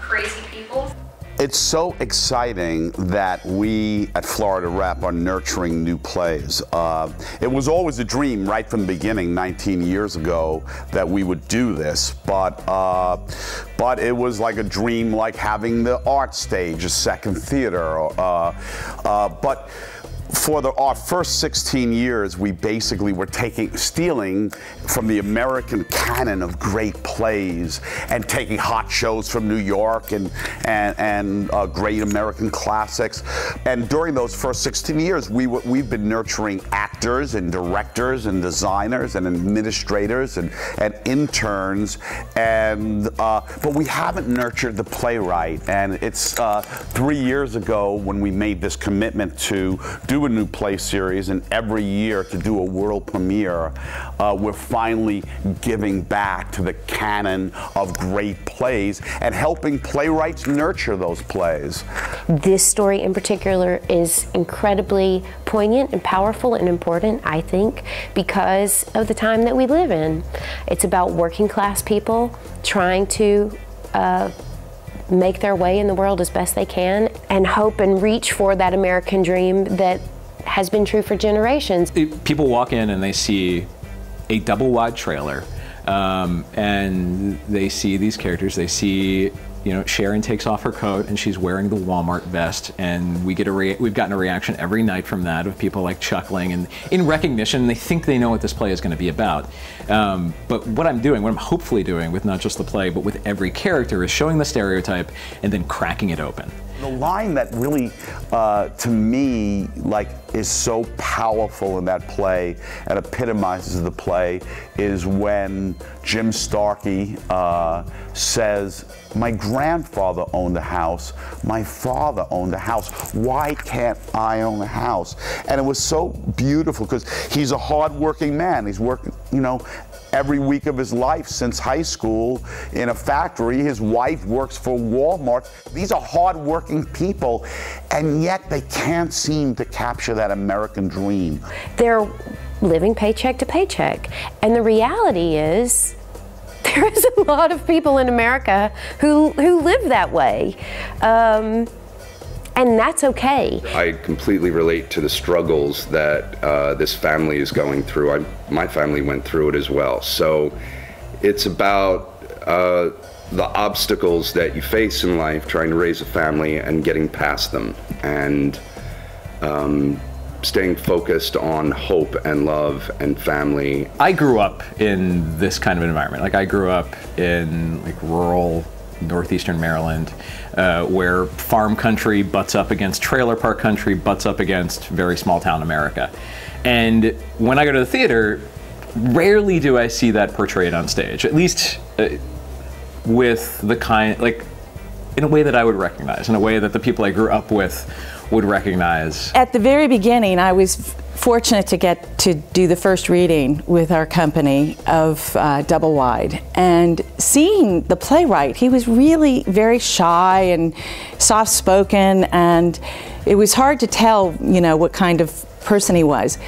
Crazy people. It's so exciting that we at Florida Rep are nurturing new plays. Uh, it was always a dream right from the beginning, 19 years ago, that we would do this. But uh, but it was like a dream, like having the art stage, a second theater. Uh, uh but for the, our first 16 years, we basically were taking, stealing from the American canon of great plays and taking hot shows from New York and, and, and uh, great American classics. And during those first 16 years, we we've been nurturing actors and directors and designers and administrators and, and interns. And, uh, but we haven't nurtured the playwright. And it's uh, three years ago when we made this commitment to do do a new play series, and every year to do a world premiere, uh, we're finally giving back to the canon of great plays and helping playwrights nurture those plays. This story in particular is incredibly poignant and powerful and important, I think, because of the time that we live in. It's about working class people trying to uh, make their way in the world as best they can and hope and reach for that American dream that has been true for generations. People walk in and they see a double wide trailer um, and they see these characters, they see you know, Sharon takes off her coat and she's wearing the Walmart vest, and we get a we've gotten a reaction every night from that of people like chuckling and in recognition they think they know what this play is going to be about. Um, but what I'm doing, what I'm hopefully doing with not just the play but with every character is showing the stereotype and then cracking it open. The line that really, uh, to me, like is so powerful in that play and epitomizes the play is when Jim Starkey uh, says, "My grandfather owned a house. My father owned a house. Why can't I own a house?" And it was so beautiful because he's a hardworking man. He's working, you know, every week of his life since high school in a factory. His wife works for Walmart. These are hardworking people, and yet they can't seem to capture that American dream. They're living paycheck to paycheck. And the reality is, there is a lot of people in America who, who live that way. Um, and that's okay. I completely relate to the struggles that uh, this family is going through. I, my family went through it as well. So it's about uh, the obstacles that you face in life, trying to raise a family and getting past them, and um, staying focused on hope and love and family. I grew up in this kind of environment. Like I grew up in like rural northeastern Maryland, uh, where farm country butts up against trailer park country, butts up against very small town America. And when I go to the theater, rarely do I see that portrayed on stage, at least uh, with the kind, like, in a way that I would recognize, in a way that the people I grew up with would recognize. At the very beginning, I was fortunate to get to do the first reading with our company of uh, Double Wide. And seeing the playwright, he was really very shy and soft spoken, and it was hard to tell, you know, what kind of person he was.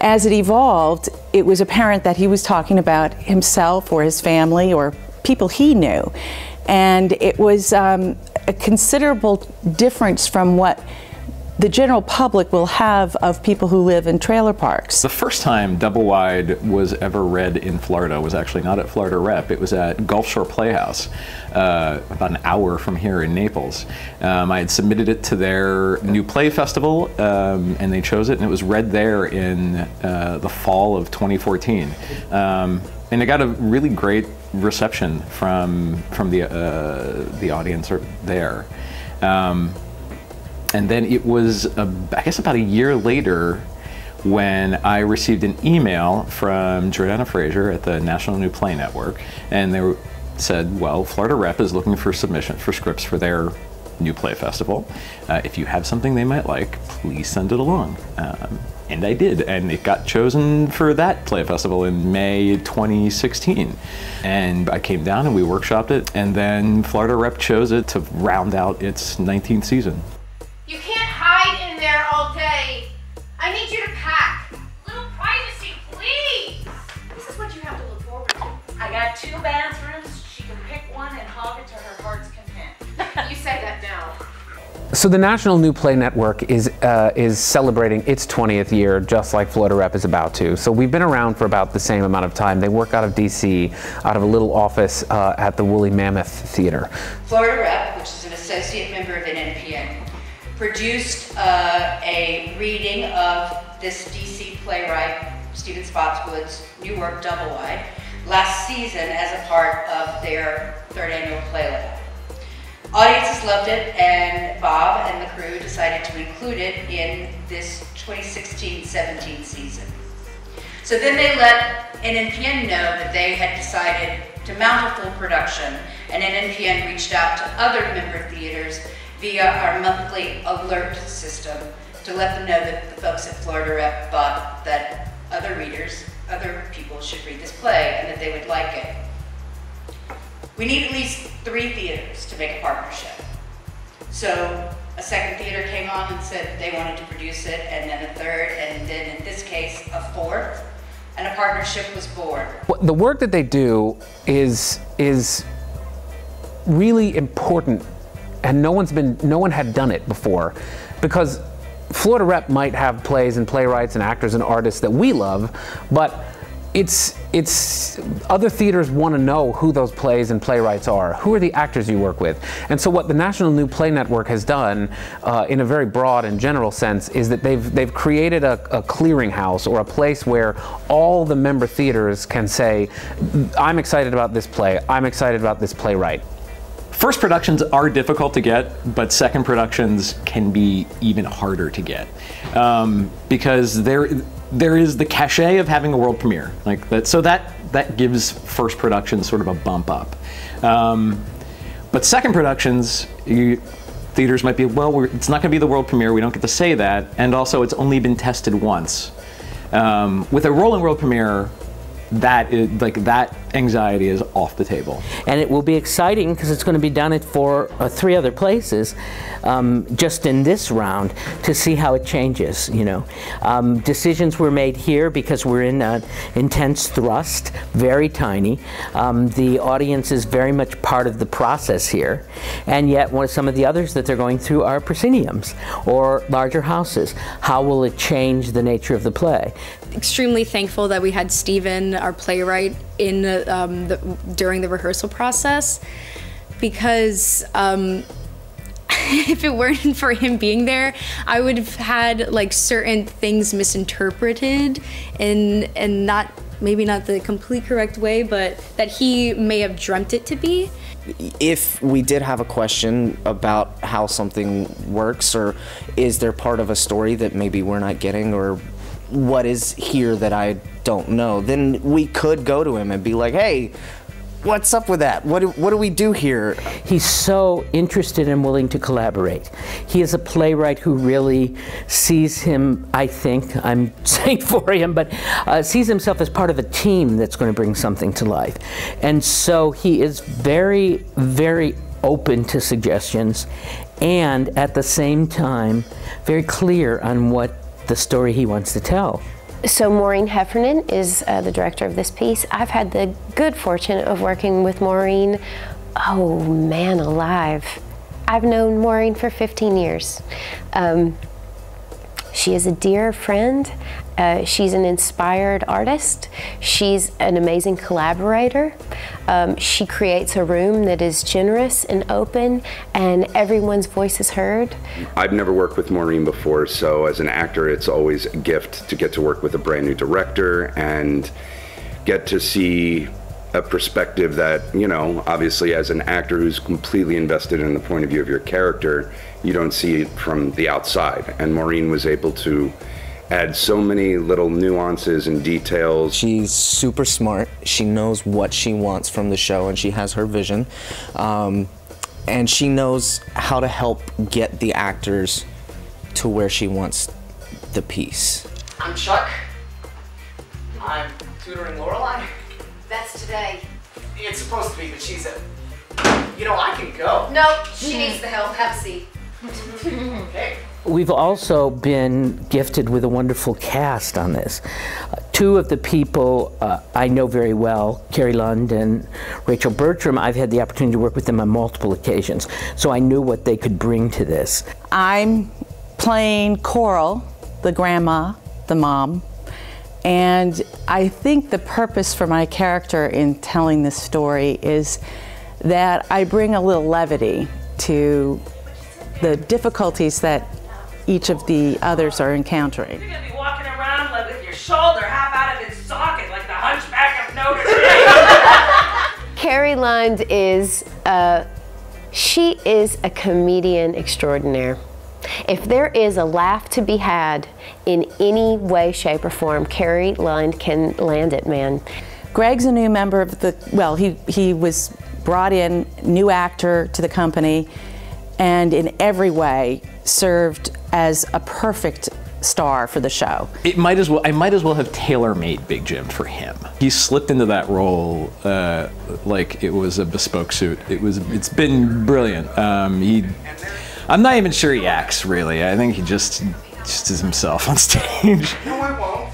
As it evolved, it was apparent that he was talking about himself or his family or people he knew. And it was um, a considerable difference from what the general public will have of people who live in trailer parks. The first time Double Wide was ever read in Florida was actually not at Florida Rep. It was at Gulfshore Playhouse, uh, about an hour from here in Naples. Um, I had submitted it to their new play festival, um, and they chose it, and it was read there in uh, the fall of 2014. Um, and it got a really great reception from from the uh, the audience there. Um, and then it was, I guess, about a year later when I received an email from Jordana Frazier at the National New Play Network, and they said, "Well, Florida Rep is looking for submission for scripts for their New Play Festival. Uh, if you have something they might like, please send it along. Um, and I did, and it got chosen for that play festival in May 2016. And I came down and we workshopped it, and then Florida Rep chose it to round out its 19th season. I need you to pack. Little privacy, please. This is what you have to look forward to. I got two bathrooms. She can pick one and hog it to her heart's content. You say that now. So the National New Play Network is uh, is celebrating its 20th year, just like Florida Rep is about to. So we've been around for about the same amount of time. They work out of D.C., out of a little office uh, at the Woolly Mammoth Theater. Florida Rep, which is an associate member of NNPN, produced uh, a reading of this DC playwright, Stephen Spotswood's new work, Double Wide, last season as a part of their third annual play lab. Audiences loved it, and Bob and the crew decided to include it in this 2016-17 season. So then they let NNPN know that they had decided to mount a full production, and NNPN reached out to other member theaters via our monthly alert system to let them know that the folks at Florida Rep thought that other readers, other people should read this play and that they would like it. We need at least three theaters to make a partnership. So a second theater came on and said they wanted to produce it, and then a third, and then in this case, a fourth, and a partnership was born. The work that they do is is really important, and no one's been no one had done it before, because Florida Rep might have plays and playwrights and actors and artists that we love, but it's it's other theaters want to know who those plays and playwrights are. Who are the actors you work with? And so what the National New Play Network has done, uh, in a very broad and general sense, is that they've they've created a, a clearinghouse or a place where all the member theaters can say, "I'm excited about this play. I'm excited about this playwright." First productions are difficult to get, but second productions can be even harder to get um, because there there is the cachet of having a world premiere like that. So that that gives first productions sort of a bump up. Um, but second productions, you, theaters might be well, it's not going to be the world premiere. We don't get to say that, and also it's only been tested once. Um, with a rolling world premiere, that is like that anxiety is off the table. And it will be exciting because it's going to be done at four, uh, three other places, um, just in this round, to see how it changes. You know, um, decisions were made here because we're in an intense thrust, very tiny. Um, the audience is very much part of the process here, and yet one of some of the others that they're going through are prosceniums or larger houses. How will it change the nature of the play? Extremely thankful that we had Stephen, our playwright, in um, the, during the rehearsal process because um, if it weren't for him being there, I would have had like certain things misinterpreted and and not maybe not the complete correct way, but that he may have dreamt it to be. If we did have a question about how something works, or is there part of a story that maybe we're not getting, or what is here that I don't know, then we could go to him and be like, hey, what's up with that? What do, what do we do here? He's so interested and willing to collaborate. He is a playwright who really sees him, I think, I'm saying for him, but uh, sees himself as part of a team that's going to bring something to life. And so he is very, very open to suggestions and at the same time very clear on what the story he wants to tell. So Maureen Heffernan is uh, the director of this piece. I've had the good fortune of working with Maureen, oh man alive. I've known Maureen for 15 years. Um, she is a dear friend. Uh, she's an inspired artist. She's an amazing collaborator. Um, she creates a room that is generous and open, and everyone's voice is heard. I've never worked with Maureen before, so as an actor, it's always a gift to get to work with a brand new director and get to see a perspective that, you know, obviously as an actor who's completely invested in the point of view of your character, you don't see it from the outside. And Maureen was able to add so many little nuances and details. She's super smart. She knows what she wants from the show and she has her vision. Um, and she knows how to help get the actors to where she wants the piece. I'm Chuck. I'm tutoring Lorelai. That's today. It's supposed to be, but she's a. You know, I can go. No, she needs the help. Have a seat. Okay. We've also been gifted with a wonderful cast on this. Uh, two of the people uh, I know very well, Carrie Lund and Rachel Burttram, I've had the opportunity to work with them on multiple occasions, so I knew what they could bring to this. I'm playing Coral, the grandma, the mom, and I think the purpose for my character in telling this story is that I bring a little levity to the difficulties that each of the others are encountering. You're gonna be walking around like with your shoulder half out of its socket like the hunchback of Notre Dame. Carrie Lund is a, she is a comedian extraordinaire. If there is a laugh to be had in any way, shape, or form, Carrie Lund can land it, man. Gregg's a new member of the, well, he, he was brought in, new actor to the company, and in every way served as a perfect star for the show. It might as well. I might as well have tailor-made Big Jim for him. He slipped into that role uh, like it was a bespoke suit. It was. It's been brilliant. Um, he. I'm not even sure he acts really. I think he just just is himself on stage. No, I won't.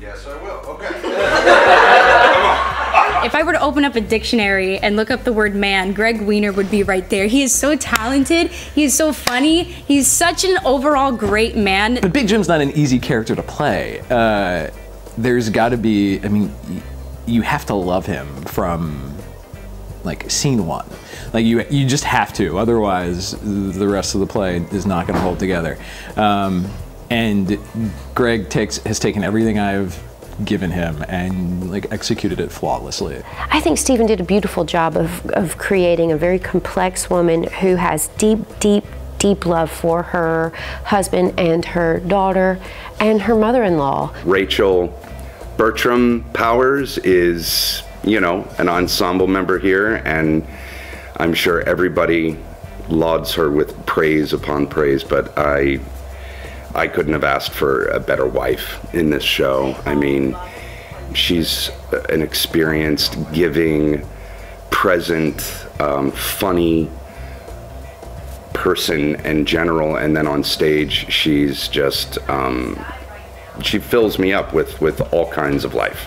Yes, I will. Okay. If I were to open up a dictionary and look up the word man, Gregg Weiner would be right there. He is so talented. He is so funny. He's such an overall great man. But Big Jim's not an easy character to play. Uh, there's got to be. I mean, y- you have to love him from like scene one. Like you, you just have to. Otherwise, the rest of the play is not going to hold together. Um, and Gregg takes has taken everything I've given him and like executed it flawlessly. I think Stephen did a beautiful job of, of creating a very complex woman who has deep, deep, deep love for her husband and her daughter and her mother in law. Rachel Burttram Powers is, you know, an ensemble member here, and I'm sure everybody lauds her with praise upon praise, but I I couldn't have asked for a better wife in this show. I mean, she's an experienced, giving, present, um, funny person in general, and then on stage, she's just um, she fills me up with with all kinds of life.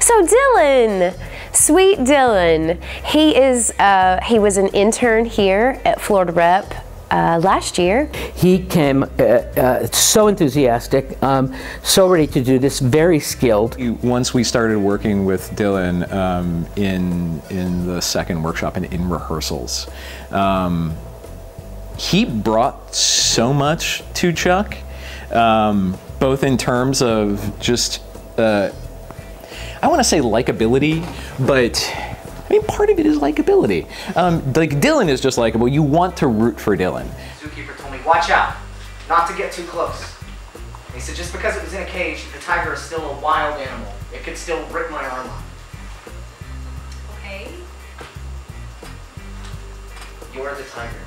So Dillion, sweet Dillion, he is uh, he was an intern here at Florida Rep. Uh, last year. He came uh, uh, so enthusiastic, um, so ready to do this, very skilled. Once we started working with Dillion um, in in the second workshop and in rehearsals, um, he brought so much to Chuck, um, both in terms of just uh, I want to say likability, but I mean part of it is likability. Um, like Dillion is just likable. You want to root for Dillion. Zookeeper told me, watch out, not to get too close. And he said, just because it was in a cage, the tiger is still a wild animal. It could still rip my arm off. Okay. You're the tiger.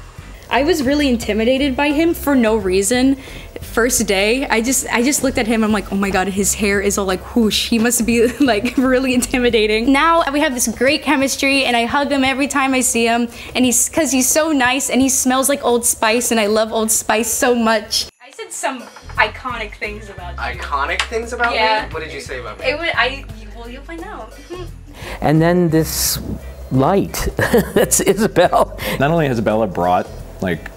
I was really intimidated by him for no reason. First day, I just I just looked at him. I'm like, oh my god, his hair is all like whoosh. He must be like really intimidating. Now we have this great chemistry, and I hug him every time I see him. And he's because he's so nice, and he smells like Old Spice, and I love Old Spice so much. I said some iconic things about you. Iconic things about Yeah. me? What did you say about me? It would I well you'll find out. And then this light, that's Isabel. Not only has Bella brought like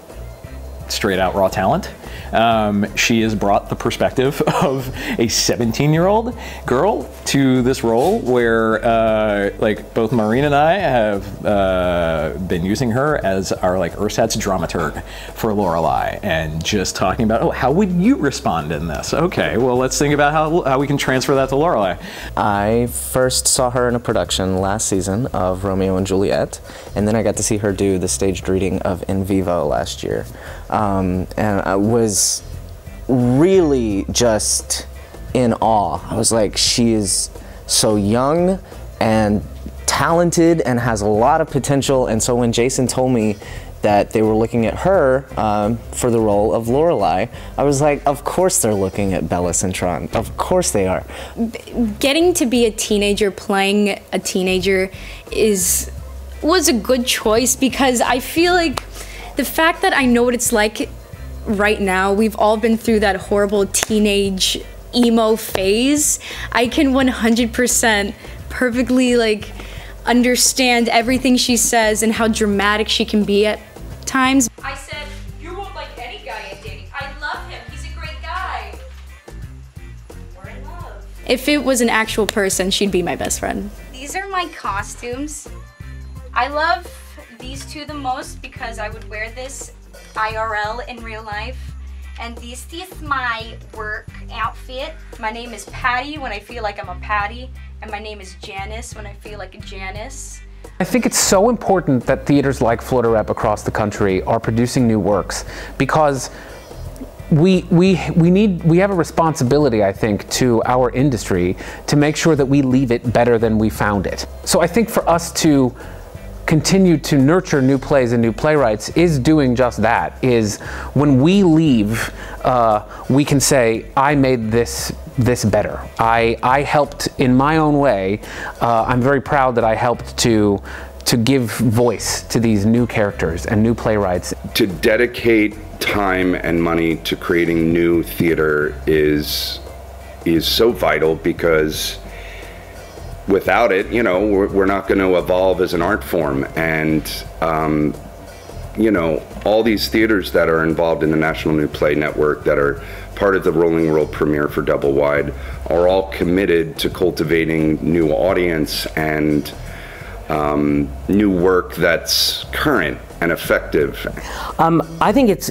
straight out raw talent, um, she has brought the perspective of a 17 year old girl to this role where uh, like both Maureen and I have uh, been using her as our like ersatz dramaturg for Lorelai and just talking about oh how would you respond in this okay well let's think about how, how we can transfer that to Lorelai I first saw her in a production last season of Romeo and Juliet, and then I got to see her do the staged reading of In Vivo last year. Um, and I was really just in awe. I was like, she is so young and talented and has a lot of potential. And so when Jason told me that they were looking at her um, for the role of Lorelai, I was like, of course they're looking at Bella Cintron. Of course they are. Getting to be a teenager playing a teenager is was a good choice because I feel like the fact that I know what it's like right now, we've all been through that horrible teenage emo phase. I can 100% perfectly like understand everything she says and how dramatic she can be at times. I said, you won't like any guy in dating. I love him. He's a great guy. We're in love. If it was an actual person, she'd be my best friend. These are my costumes. I love these two the most because I would wear this IRL in real life. And this is my work outfit. My name is Patty when I feel like I'm a Patty. And my name is Janice when I feel like a Janice. I think it's so important that theaters like Florida Rep across the country are producing new works because we, we, we need we have a responsibility I think to our industry to make sure that we leave it better than we found it. So I think for us to continue to nurture new plays and new playwrights is doing just that is when we leave uh, we can say I made this this better. I, I helped in my own way. Uh, I'm very proud that I helped to to give voice to these new characters and new playwrights. To dedicate time and money to creating new theater is is so vital because without it, you know, we're, we're not going to evolve as an art form. And, um, you know, all these theaters that are involved in the National New Play Network that are part of the Rolling World premiere for Double Wide are all committed to cultivating new audience and um, new work that's current and effective. Um, I think it's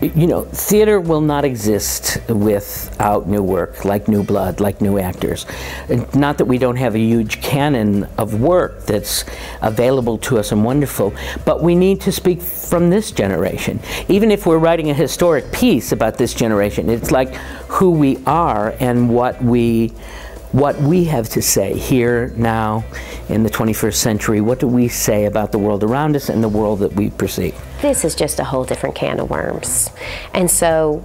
you know, theater will not exist without new work, like new blood, like new actors. Not that we don't have a huge canon of work that's available to us and wonderful, but we need to speak from this generation. Even if we're writing a historic piece about this generation, it's like who we are and what we what we have to say here now in the 21st century. What do we say about the world around us and the world that we perceive? This is just a whole different can of worms. And so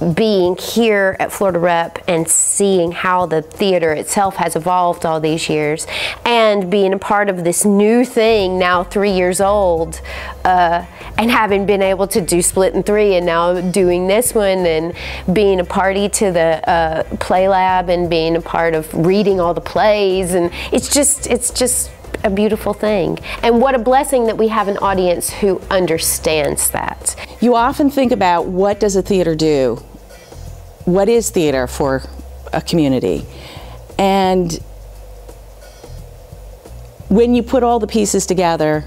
being here at Florida Rep and seeing how the theater itself has evolved all these years and being a part of this new thing now three years old uh, and having been able to do split in three and now doing this one and being a party to the uh, play lab and being a part of reading all the plays and it's just it's just a beautiful thing. And what a blessing that we have an audience who understands that. You often think about what does a theater do? What is theater for a community? And when you put all the pieces together,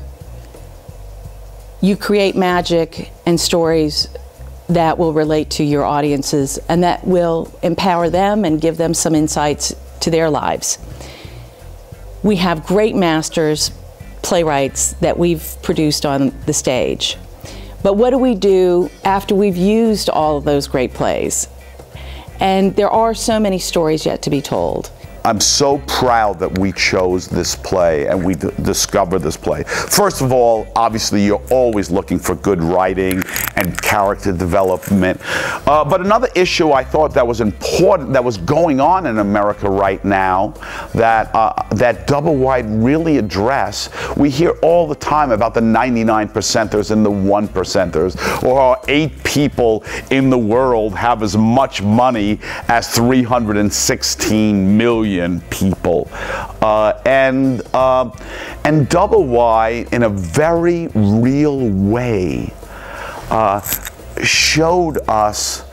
you create magic and stories that will relate to your audiences and that will empower them and give them some insights to their lives. We have great masters, playwrights that we've produced on the stage. But what do we do after we've used all of those great plays? And there are so many stories yet to be told. I'm so proud that we chose this play and we discovered this play. First of all, obviously, you're always looking for good writing and character development. Uh, but another issue I thought that was important, that was going on in America right now, that uh, that double wide really address. We hear all the time about the 99 percenters and the one percenters, or how eight people in the world have as much money as 316 million million people. Uh, and, uh, and Double Wide, in a very real way, uh, showed us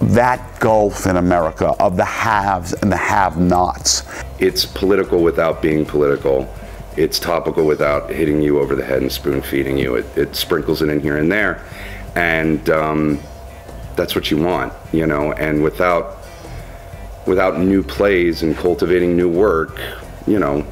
that gulf in America of the haves and the have nots. It's political without being political. It's topical without hitting you over the head and spoon feeding you. It, it sprinkles it in here and there. And um, that's what you want, you know, and without without new plays and cultivating new work, you know,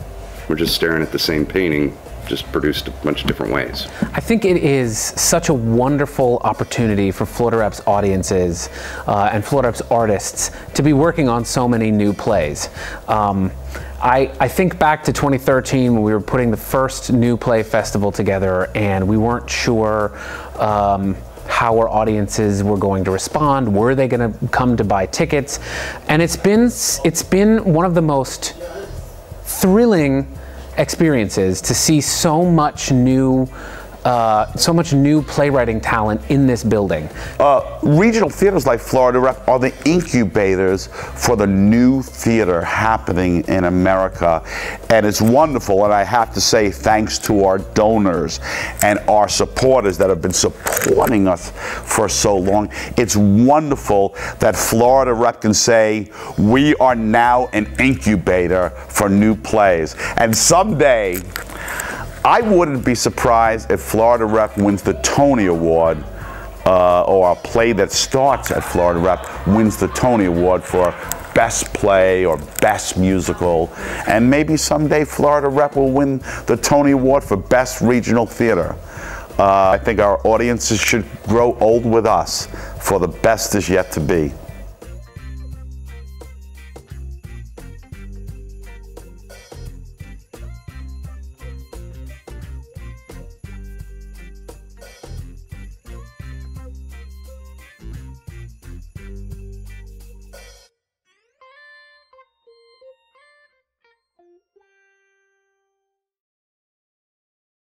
we're just staring at the same painting just produced a bunch of different ways. I think it is such a wonderful opportunity for Florida Rep's audiences uh, and Florida Rep's artists to be working on so many new plays. Um, I, I think back to 2013 when we were putting the first new play festival together and we weren't sure um, how our audiences were going to respond. Were they going to come to buy tickets? And it's been it's been one of the most thrilling experiences to see so much new uh, so much new playwriting talent in this building. Uh, regional theaters like Florida Rep are the incubators for the new theater happening in America. And it's wonderful. And I have to say, thanks to our donors and our supporters that have been supporting us for so long, it's wonderful that Florida Rep can say, we are now an incubator for new plays. And someday, I wouldn't be surprised if Florida Rep wins the Tony Award uh, or a play that starts at Florida Rep wins the Tony Award for best play or best musical. And maybe someday Florida Rep will win the Tony Award for best regional theater. Uh, I think our audiences should grow old with us, for the best is yet to be.